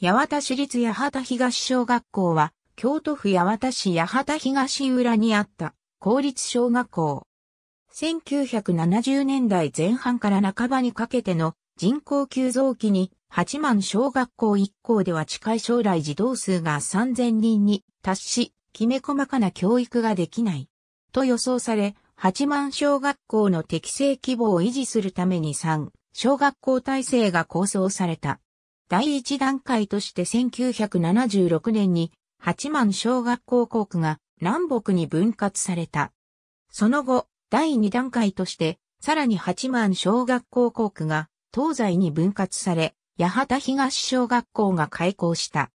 八幡市立八幡東小学校は、京都府八幡市八幡東浦にあった公立小学校。1970年代前半から半ばにかけての人口急増期に八幡小学校1校では近い将来児童数が3000人に達し、きめ細かな教育ができない。と予想され、八幡小学校の適正規模を維持するために3、小学校体制が構想された。第一段階として1976年に八幡小学校校区が南北に分割された。その後、第2段階として、さらに八幡小学校校区が東西に分割され、八幡東小学校が開校した。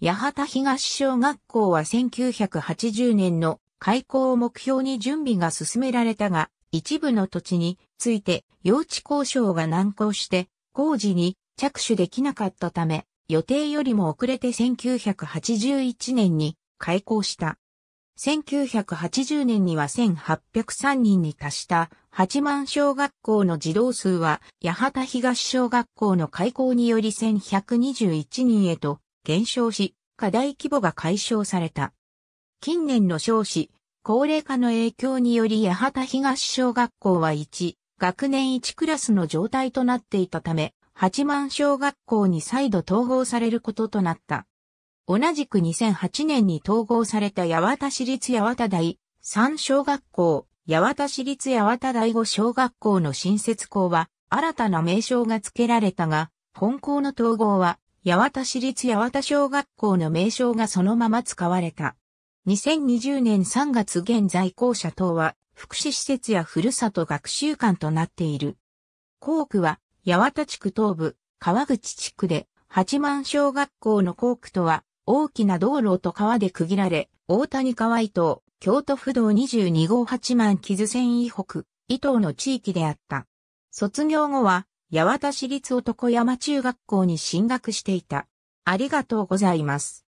八幡東小学校は1980年の開校を目標に準備が進められたが、一部の土地について用地交渉が難航して工事に着手できなかったため、予定よりも遅れて1981年に開校した。1980年には1803人に達した八幡小学校の児童数は八幡東小学校の開校により1121人へと減少し、課題規模が解消された。近年の少子、高齢化の影響により八幡東小学校は1、学年1クラスの状態となっていたため、八幡小学校に再度統合されることとなった。同じく2008年に統合された八幡市立八幡第三小学校、八幡市立八幡第五小学校の新設校は新たな名称が付けられたが、本校の統合は八幡市立八幡小学校の名称がそのまま使われた。2020年3月現在校舎等は福祉施設やふるさと学習館となっている。校区は八幡地区東部、川口地区で八幡小学校の校区とは大きな道路と川で区切られ、大谷川伊東、京都府道22号八幡木津線以北、伊東の地域であった。卒業後は、八幡市立男山中学校に進学していた。ありがとうございます。